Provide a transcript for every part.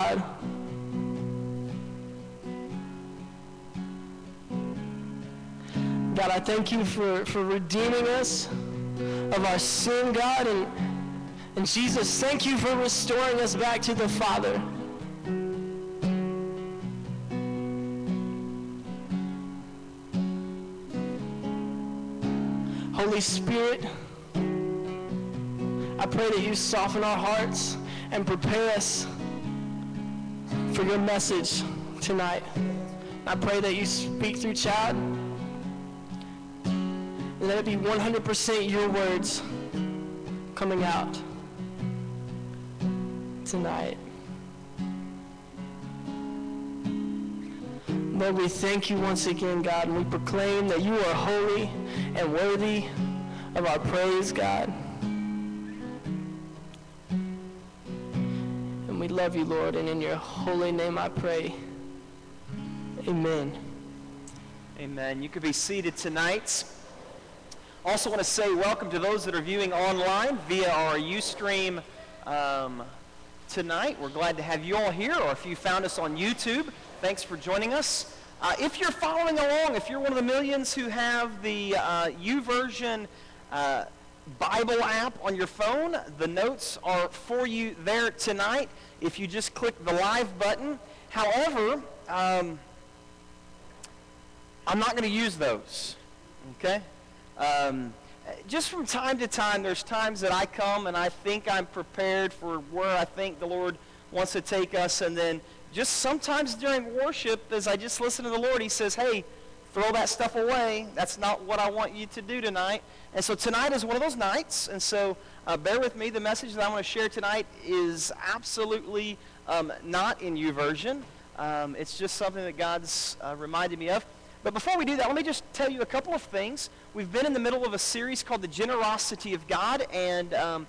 God. God, I thank you for, for redeeming us of our sin, God. And, and Jesus, thank you for restoring us back to the Father. Holy Spirit, I pray that you soften our hearts and prepare us for your message tonight. I pray that you speak through Chad. And let it be 100% your words coming out tonight. Lord, we thank you once again, God, and we proclaim that you are holy and worthy of our praise, God. Love you, Lord, and in your holy name I pray. Amen. Amen. You could be seated tonight. Also want to say welcome to those that are viewing online via our Ustream um, tonight. We're glad to have you all here, or if you found us on YouTube, thanks for joining us. Uh, if you're following along, if you're one of the millions who have the uh, YouVersion uh, Bible app on your phone, the notes are for you there tonight if you just click the live button. However, um, I'm not going to use those, okay? Um, just from time to time, there's times that I come and I think I'm prepared for where I think the Lord wants to take us, and then just sometimes during worship, as I just listen to the Lord, He says, hey, throw that stuff away. That's not what I want you to do tonight. And so tonight is one of those nights, and so uh, bear with me. The message that I'm going to share tonight is absolutely um, not in YouVersion. Um, it's just something that God's uh, reminded me of. But before we do that, let me just tell you a couple of things. We've been in the middle of a series called The Generosity of God, and um,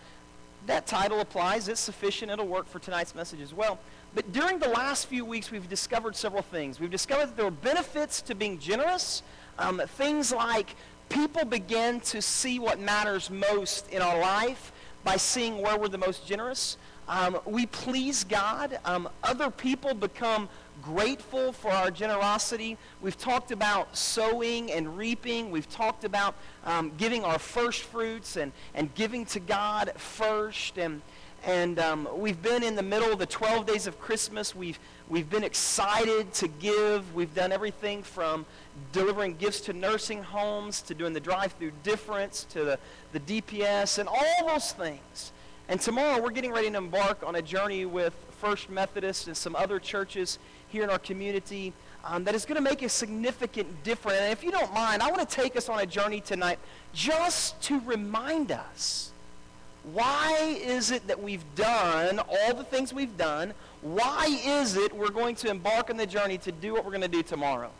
that title applies. It's sufficient. It'll work for tonight's message as well. But during the last few weeks, we've discovered several things. We've discovered that there are benefits to being generous. Um, things like people begin to see what matters most in our life by seeing where we're the most generous. Um, we please God. Um, other people become grateful for our generosity. We've talked about sowing and reaping. We've talked about um, giving our first fruits and, and giving to God first. And, and um, we've been in the middle of the 12 days of Christmas. We've, we've been excited to give. We've done everything from delivering gifts to nursing homes to doing the drive-through difference to the, the DPS and all those things. And tomorrow we're getting ready to embark on a journey with First Methodist and some other churches here in our community um, that is going to make a significant difference. And if you don't mind, I want to take us on a journey tonight just to remind us why is it that we've done all the things we've done? Why is it we're going to embark on the journey to do what we're going to do tomorrow?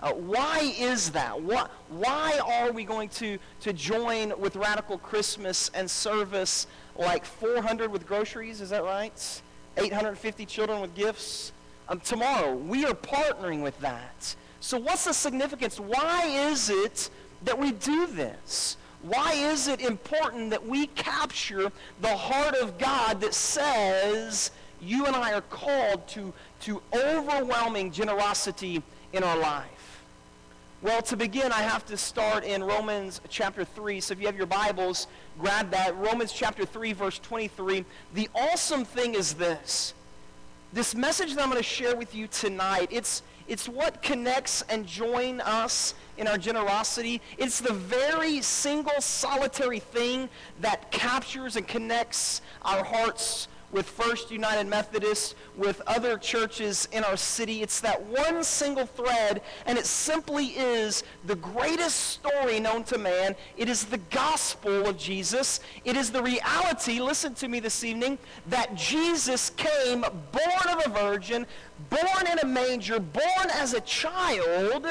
Uh, why is that? What, why are we going to, to join with Radical Christmas and service like 400 with groceries? Is that right? 850 children with gifts? um, tomorrow. We are partnering with that. So what's the significance? Why is it that we do this? Why is it important that we capture the heart of God that says you and I are called to, to overwhelming generosity in our life? Well, to begin, I have to start in Romans chapter 3. So if you have your Bibles, grab that. Romans chapter 3, verse 23. The awesome thing is this this message that I'm going to share with you tonight, it's, it's what connects and join us in our generosity. It's the very single solitary thing that captures and connects our hearts with First United Methodist, with other churches in our city. It's that one single thread, and it simply is the greatest story known to man. It is the gospel of Jesus. It is the reality, listen to me this evening, that Jesus came born of a virgin, born in a manger, born as a child,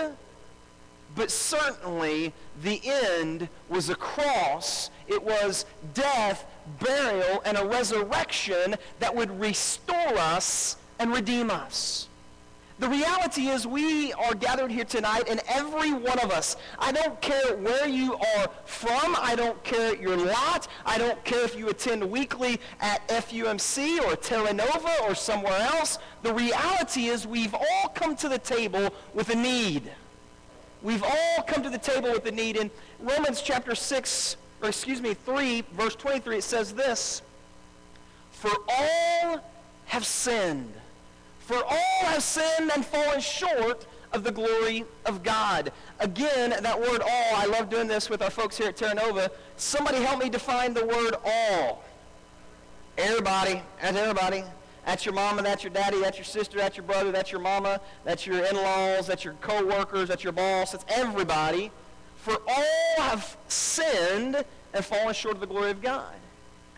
but certainly the end was a cross. It was death, burial, and a resurrection that would restore us and redeem us. The reality is we are gathered here tonight, and every one of us, I don't care where you are from, I don't care your lot, I don't care if you attend weekly at FUMC or Terra Nova or somewhere else. The reality is we've all come to the table with a need. We've all come to the table with a need. In Romans chapter 6, or excuse me, 3, verse 23, it says this, For all have sinned for all have sinned and fallen short of the glory of God. Again, that word all, I love doing this with our folks here at Terra Nova. Somebody help me define the word all. Everybody. That's everybody. That's your mama, that's your daddy, that's your sister, that's your brother, that's your mama, that's your in-laws, that's your co-workers, that's your boss, that's everybody. For all have sinned and fallen short of the glory of God.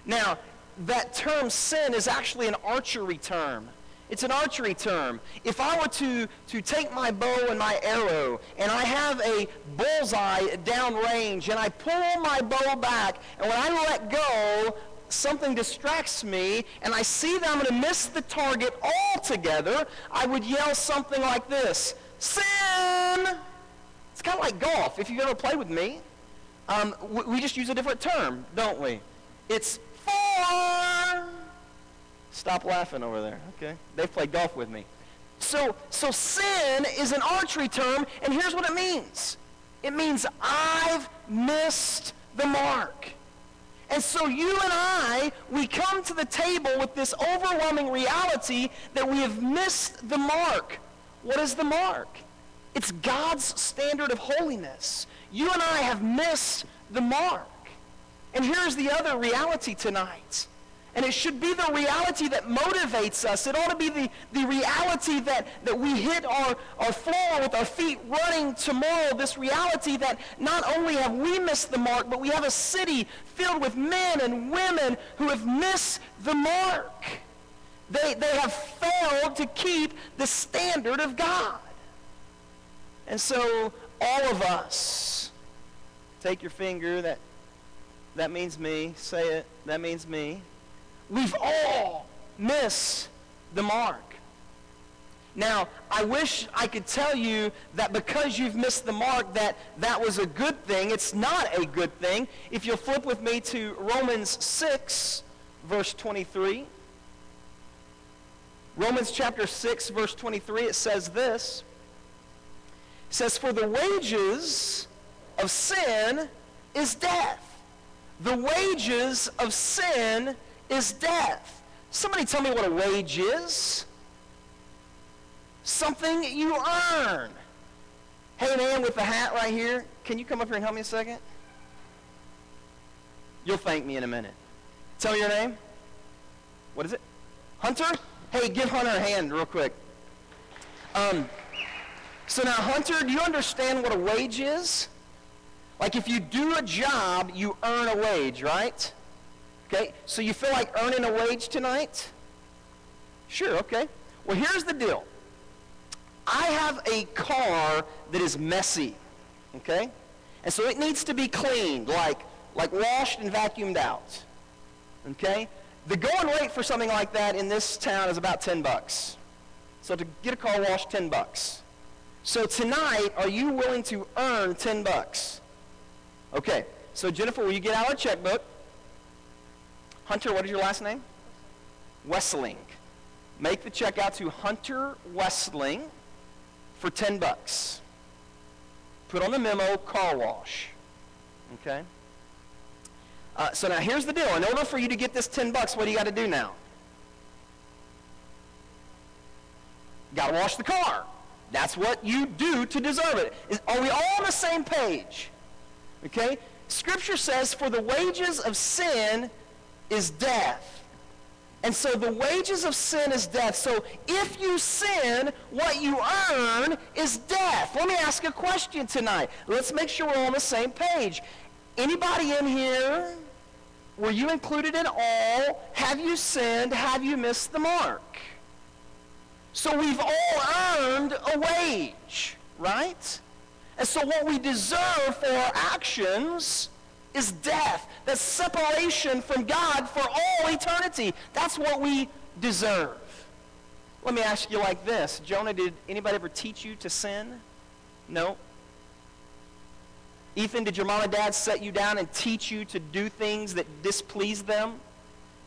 Now, that term sin is actually an archery term. It's an archery term. If I were to, to take my bow and my arrow, and I have a bullseye downrange, and I pull my bow back, and when I let go, something distracts me, and I see that I'm going to miss the target altogether, I would yell something like this, Sin! It's kind of like golf, if you've ever played with me. Um, we, just use a different term, don't we? It's fore! Stop laughing over there, okay? They've played golf with me. So, so sin is an archery term, and here's what it means. It means I've missed the mark. And so you and I, we come to the table with this overwhelming reality that we have missed the mark. What is the mark? It's God's standard of holiness. You and I have missed the mark. And here's the other reality tonight. And it should be the reality that motivates us. It ought to be the, the reality that, that we hit our, our floor with our feet running tomorrow. This reality that not only have we missed the mark, but we have a city filled with men and women who have missed the mark. They, they have failed to keep the standard of God. And so all of us, take your finger, that, that means me, say it, that means me. We've all missed the mark. Now, I wish I could tell you that because you've missed the mark that that was a good thing. It's not a good thing. If you'll flip with me to Romans 6, verse 23. Romans chapter 6, verse 23, it says this. Says, For the wages of sin is death. The wages of sin is death. Somebody tell me what a wage is. Something you earn. Hey, man with the hat right here, can you come up here and help me a second? You'll thank me in a minute. Tell me your name. What is it? Hunter? Hey, give Hunter a hand real quick. Um, so now, Hunter, do you understand what a wage is? Like if you do a job, you earn a wage, right? Okay, so you feel like earning a wage tonight? Sure, okay. Well, here's the deal. I have a car that is messy, okay? And so it needs to be cleaned, like, like washed and vacuumed out, okay? The going rate for something like that in this town is about 10 bucks. So to get a car washed, 10 bucks. So tonight, are you willing to earn 10 bucks? Okay, so Jennifer, will you get out our checkbook? Hunter, what is your last name? Wessling. Make the check out to Hunter Wessling for 10 bucks. Put on the memo, car wash. Okay? Uh, so now here's the deal. In order for you to get this 10 bucks, what do you got to do now? Got to wash the car. That's what you do to deserve it. Is, are we all on the same page? Okay? Scripture says, for the wages of sin is death. And so the wages of sin is death. So if you sin, what you earn is death. Let me ask a question tonight. Let's make sure we're on the same page. Anybody in here, were you included in all? Have you sinned? Have you missed the mark? So we've all earned a wage, right? And so what we deserve for our actions is death. the separation from God for all eternity. That's what we deserve. Let me ask you like this. Jonah, did anybody ever teach you to sin? No. Ethan, did your mom and dad set you down and teach you to do things that displease them?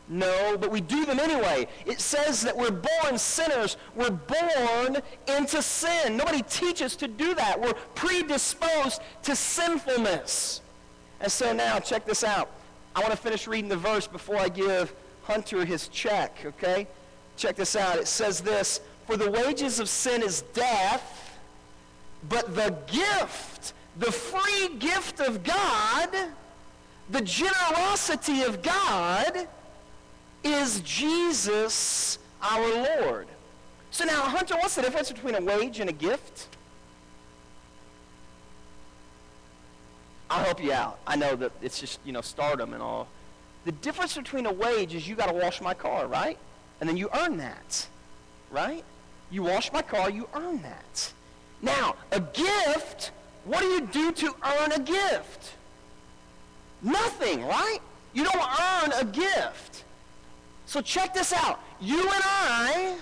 No, but we do them anyway. It says that we're born sinners. We're born into sin. Nobody teaches to do that. We're predisposed to sinfulness. And so now, check this out. I want to finish reading the verse before I give Hunter his check, okay? Check this out. It says this, For the wages of sin is death, but the gift, the free gift of God, the generosity of God, is Jesus our Lord. So now, Hunter, what's the difference between a wage and a gift? I'll help you out. I know that it's just, you know, stardom and all. The difference between a wage is you got to wash my car, right? And then you earn that, right? You wash my car, you earn that. Now, a gift, what do you do to earn a gift? Nothing, right? You don't earn a gift. So check this out. You and I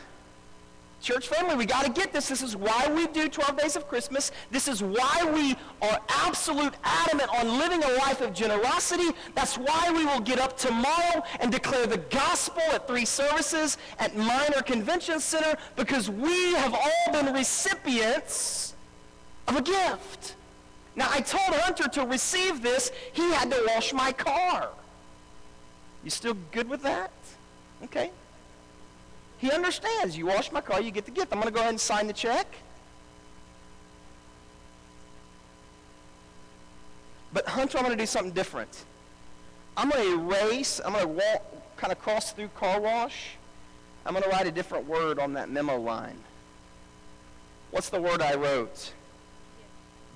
Church family, we got to get this. This is why we do 12 days of Christmas. This is why we are absolute adamant on living a life of generosity. That's why we will get up tomorrow and declare the gospel at three services at Minor Convention Center because we have all been recipients of a gift. Now, I told Hunter to receive this, he had to wash my car. You still good with that? Okay. He understands. You wash my car, you get the gift. I'm going to go ahead and sign the check. But Hunter, I'm going to do something different. I'm going to erase, I'm going to walk, kind of cross through car wash. I'm going to write a different word on that memo line. What's the word I wrote?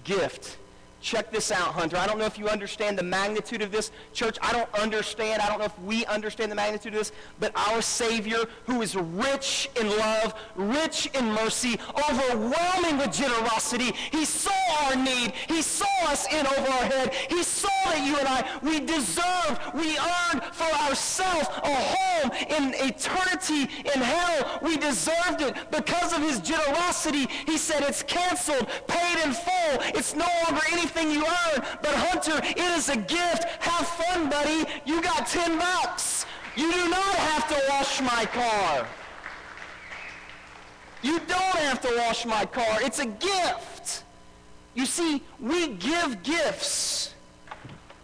Gift. Check this out, Hunter. I don't know if you understand the magnitude of this. Church, I don't understand. I don't know if we understand the magnitude of this. But our Savior, who is rich in love, rich in mercy, overwhelming with generosity, he saw our need. He saw us in over our head. He saw that you and I, we deserved, we earned for ourselves a home in eternity in hell. We deserved it because of his generosity. He said it's canceled, paid in full. It's no longer anything you earn. But Hunter, it is a gift. Have fun, buddy. You got 10 bucks. You do not have to wash my car. You don't have to wash my car. It's a gift. You see, we give gifts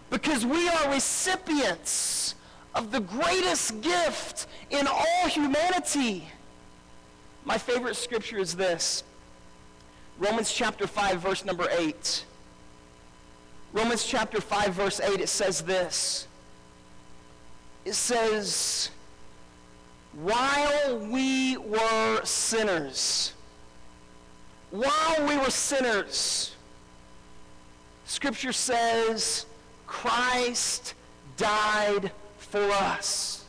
because we are recipients of the greatest gift in all humanity. My favorite scripture is this. Romans chapter 5, verse number 8. Romans chapter 5, verse 8, it says this. It says, while we were sinners, while we were sinners, Scripture says, Christ died for us.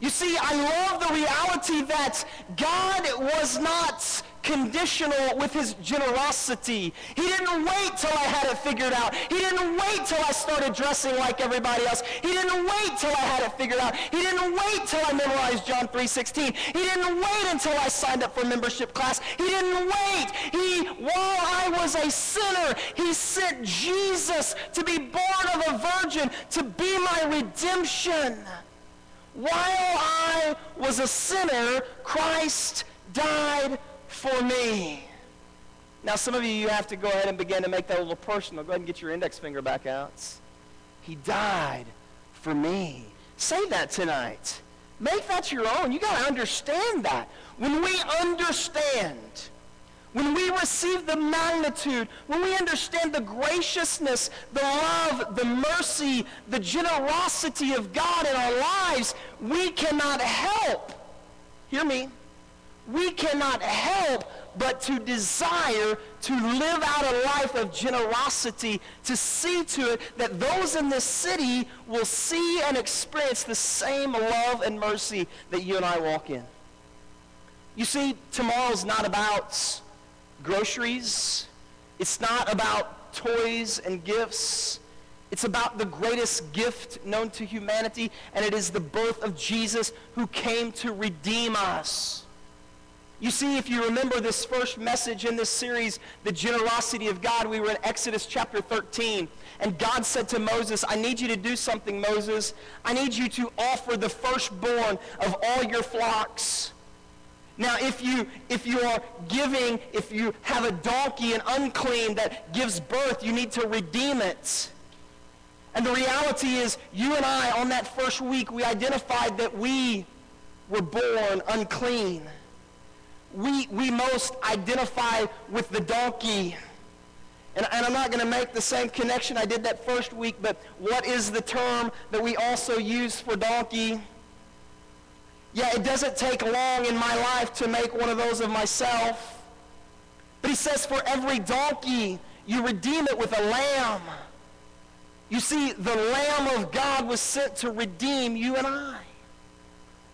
You see, I love the reality that God was not conditional with his generosity. He didn't wait till I had it figured out. He didn't wait till I started dressing like everybody else. He didn't wait till I had it figured out. He didn't wait till I memorized John 3.16. He didn't wait until I signed up for membership class. He didn't wait. He, while I was a sinner, he sent Jesus to be born of a virgin, to be my redemption. While I was a sinner, Christ died for me. Now, some of you, you have to go ahead and begin to make that a little personal. Go ahead and get your index finger back out. He died for me. Say that tonight. Make that your own. You got to understand that. When we understand, when we receive the magnitude, when we understand the graciousness, the love, the mercy, the generosity of God in our lives, we cannot help, hear me, we cannot help but to desire to live out a life of generosity, to see to it that those in this city will see and experience the same love and mercy that you and I walk in. You see, tomorrow's not about groceries. It's not about toys and gifts. It's about the greatest gift known to humanity, and it is the birth of Jesus who came to redeem us You see, if you remember this first message in this series, the generosity of God, we were in Exodus chapter 13. And God said to Moses, I need you to do something, Moses. I need you to offer the firstborn of all your flocks. Now, if you, if you are giving, if you have a donkey, an unclean that gives birth, you need to redeem it. And the reality is, you and I, on that first week, we identified that we were born unclean we, we most identify with the donkey. And, and I'm not going to make the same connection I did that first week, but what is the term that we also use for donkey? Yeah, it doesn't take long in my life to make one of those of myself. But he says, for every donkey, you redeem it with a lamb. You see, the Lamb of God was sent to redeem you and I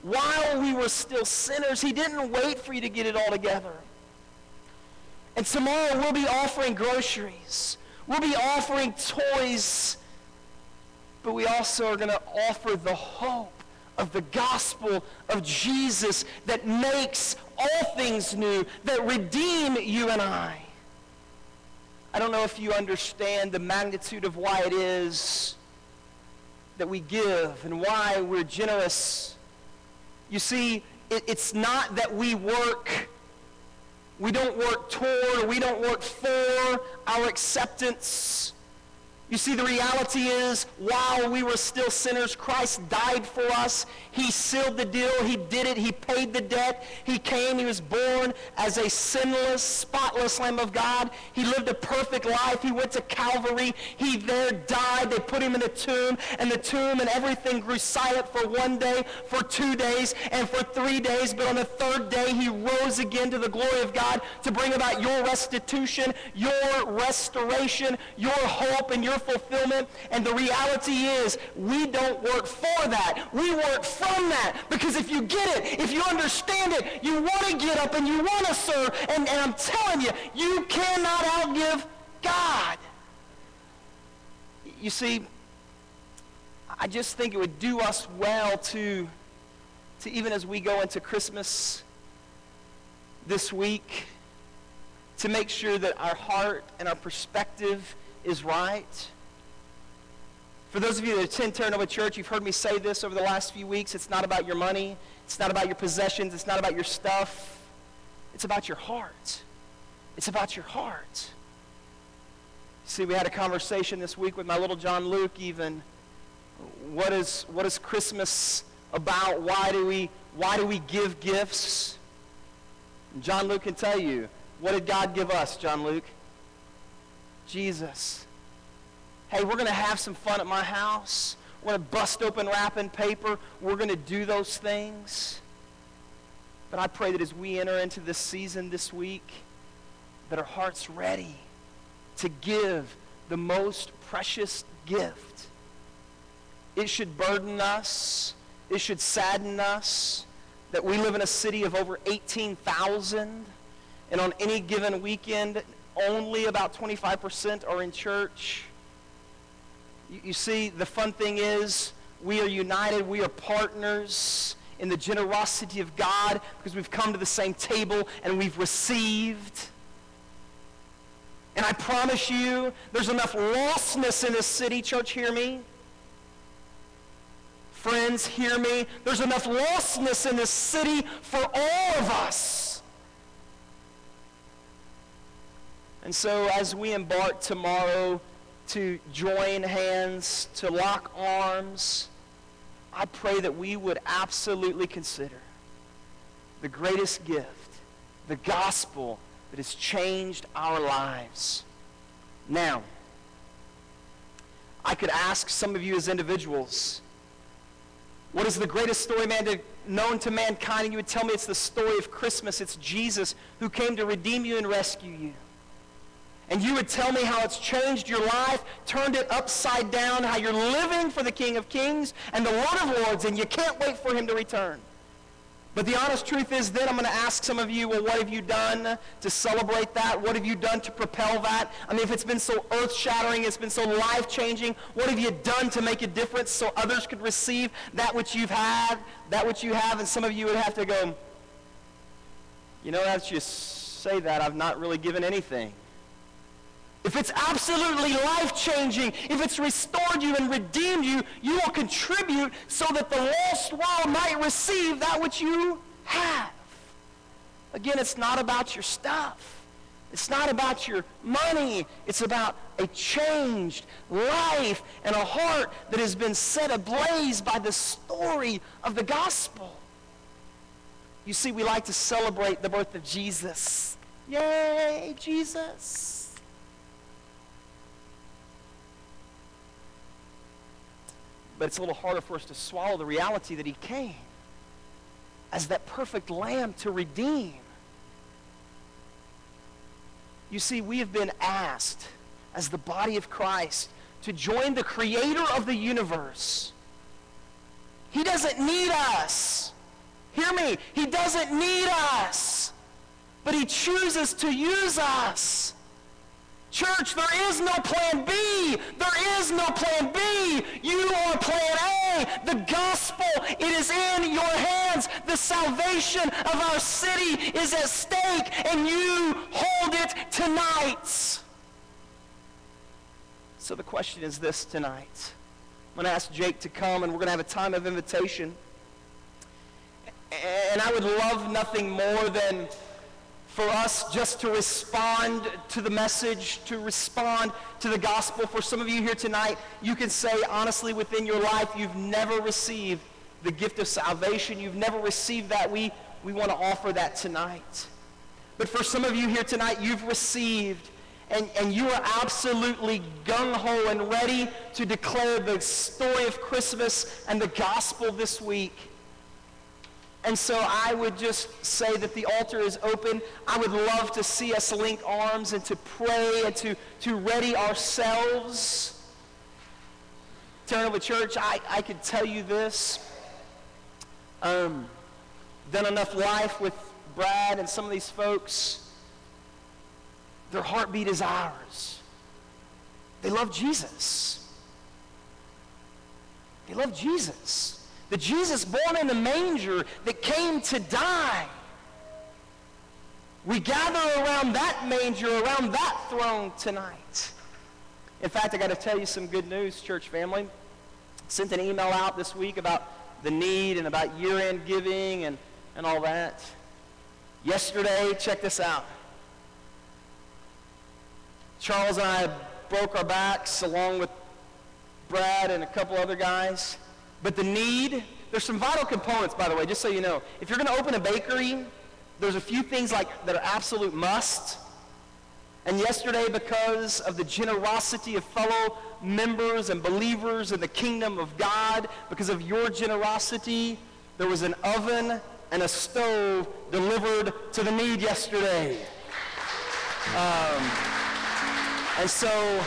while we were still sinners. He didn't wait for you to get it all together. And tomorrow we'll be offering groceries. We'll be offering toys. But we also are going to offer the hope of the gospel of Jesus that makes all things new, that redeem you and I. I don't know if you understand the magnitude of why it is that we give and why we're generous you see, it, it's not that we work, we don't work toward, we don't work for our acceptance. You see, the reality is, while we were still sinners, Christ died for us. He sealed the deal. He did it. He paid the debt. He came. He was born as a sinless, spotless Lamb of God. He lived a perfect life. He went to Calvary. He there died. They put him in a tomb, and the tomb and everything grew silent for one day, for two days, and for three days. But on the third day, he rose again to the glory of God to bring about your restitution, your restoration, your hope, and your fulfillment. And the reality is, we don't work for that. We work from that. Because if you get it, if you understand it, you want to get up and you want to serve. And, and I'm telling you, you cannot outgive God. You see, I just think it would do us well to, to even as we go into Christmas this week, to make sure that our heart and our perspective is right. For those of you that attend Terra Nova Church, you've heard me say this over the last few weeks. It's not about your money. It's not about your possessions. It's not about your stuff. It's about your heart. It's about your heart. See, we had a conversation this week with my little John Luke even. What is, what is Christmas about? Why do we, why do we give gifts? John Luke can tell you. What did God give us, John Luke? Jesus. Hey, we're going to have some fun at my house. We're going to bust open wrapping paper. We're going to do those things. But I pray that as we enter into this season this week, that our heart's ready to give the most precious gift. It should burden us. It should sadden us that we live in a city of over 18,000 and on any given weekend, only about 25% are in church. You, you see, the fun thing is we are united. We are partners in the generosity of God because we've come to the same table and we've received. And I promise you, there's enough lostness in this city. Church, hear me. Friends, hear me. There's enough lostness in this city for all of us. And so as we embark tomorrow to join hands, to lock arms, I pray that we would absolutely consider the greatest gift, the gospel that has changed our lives. Now, I could ask some of you as individuals, what is the greatest story man to, known to mankind? And you would tell me it's the story of Christmas. It's Jesus who came to redeem you and rescue you and you would tell me how it's changed your life, turned it upside down, how you're living for the King of Kings and the Lord of Lords, and you can't wait for him to return. But the honest truth is then I'm going to ask some of you, well, what have you done to celebrate that? What have you done to propel that? I mean, if it's been so earth-shattering, it's been so life-changing, what have you done to make a difference so others could receive that which you've had, that which you have? And some of you would have to go, You know, as you say that, I've not really given anything. If it's absolutely life-changing, if it's restored you and redeemed you, you will contribute so that the lost world might receive that which you have. Again, it's not about your stuff. It's not about your money. It's about a changed life and a heart that has been set ablaze by the story of the gospel. You see, we like to celebrate the birth of Jesus. Yay, Jesus. But it's a little harder for us to swallow the reality that he came as that perfect lamb to redeem you see, we have been asked as the body of Christ to join the creator of the universe. He doesn't need us. Hear me. He doesn't need us. But he chooses to use us. Church, there is no plan B. There is no plan B. You are plan A. The gospel, it is in your hands. The salvation of our city is at stake, and you hold it tonight. So the question is this tonight. I'm going to ask Jake to come, and we're going to have a time of invitation. And I would love nothing more than for us just to respond to the message, to respond to the gospel. For some of you here tonight, you can say honestly within your life, you've never received the gift of salvation. You've never received that. We, we want to offer that tonight. But for some of you here tonight, you've received and, and you are absolutely gung-ho and ready to declare the story of Christmas and the gospel this week. And so I would just say that the altar is open. I would love to see us link arms and to pray and to, to ready ourselves. Turn over church, I, I could tell you this. Um, done enough life with Brad and some of these folks. Their heartbeat is ours. They love Jesus. They love Jesus. The Jesus born in the manger that came to die. We gather around that manger, around that throne tonight. In fact, I got to tell you some good news, church family. Sent an email out this week about the need and about year-end giving and, and all that. Yesterday, check this out. Charles and I broke our backs along with Brad and a couple other guys. But the need, there's some vital components, by the way, just so you know. If you're going to open a bakery, there's a few things like that are absolute must. And yesterday, because of the generosity of fellow members and believers in the kingdom of God, because of your generosity, there was an oven and a stove delivered to the need yesterday. Um, and so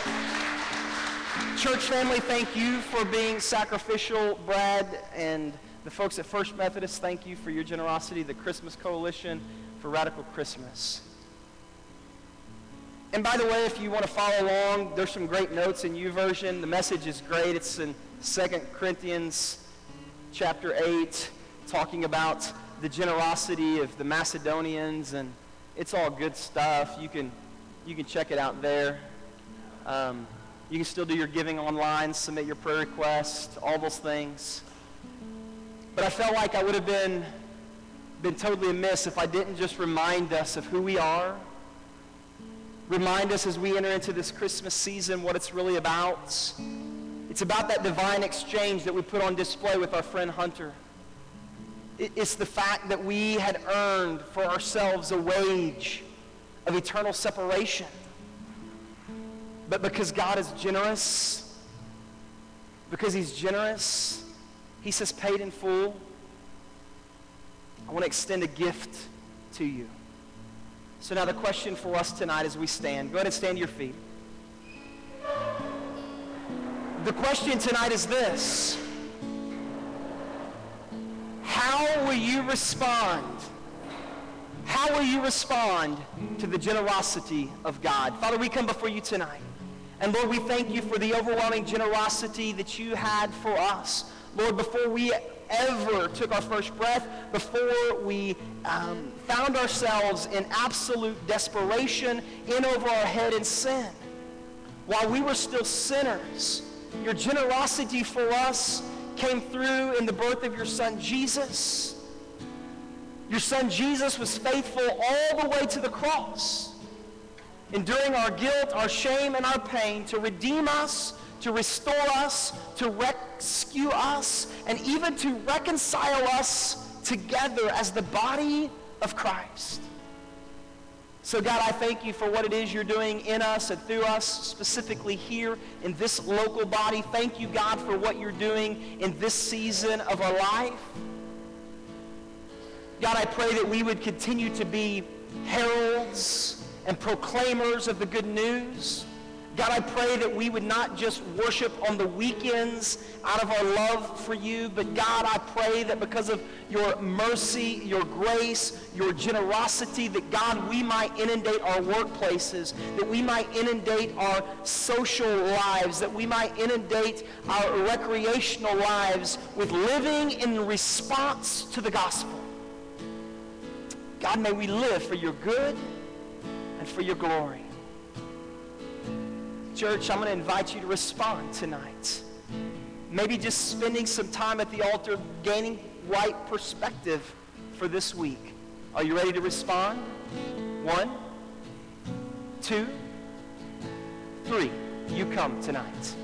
Church family, thank you for being sacrificial. Brad and the folks at First Methodist, thank you for your generosity. The Christmas Coalition for Radical Christmas. And by the way, if you want to follow along, there's some great notes in YouVersion. The message is great. It's in 2 Corinthians chapter 8, talking about the generosity of the Macedonians, and it's all good stuff. You can, you can check it out there. Um, you can still do your giving online, submit your prayer requests, all those things. But I felt like I would have been, been totally amiss if I didn't just remind us of who we are. Remind us as we enter into this Christmas season what it's really about. It's about that divine exchange that we put on display with our friend Hunter. It's the fact that we had earned for ourselves a wage of eternal separation. But because God is generous, because he's generous, he says paid in full, I want to extend a gift to you. So now the question for us tonight as we stand, go ahead and stand to your feet. The question tonight is this. How will you respond? How will you respond to the generosity of God? Father, we come before you tonight. And Lord, we thank you for the overwhelming generosity that you had for us. Lord, before we ever took our first breath, before we um, found ourselves in absolute desperation, in over our head in sin. While we were still sinners, your generosity for us came through in the birth of your son Jesus. Your son Jesus was faithful all the way to the cross, enduring our guilt, our shame, and our pain to redeem us, to restore us, to rescue us, and even to reconcile us together as the body of Christ. So, God, I thank you for what it is you're doing in us and through us, specifically here in this local body. Thank you, God, for what you're doing in this season of our life. God, I pray that we would continue to be heralds and proclaimers of the good news. God, I pray that we would not just worship on the weekends out of our love for you, but God, I pray that because of your mercy, your grace, your generosity, that God, we might inundate our workplaces, that we might inundate our social lives, that we might inundate our recreational lives with living in response to the gospel. God, may we live for your good and for your glory. Church, I'm going to invite you to respond tonight. Maybe just spending some time at the altar gaining right perspective for this week. Are you ready to respond? One, two, three. You come tonight.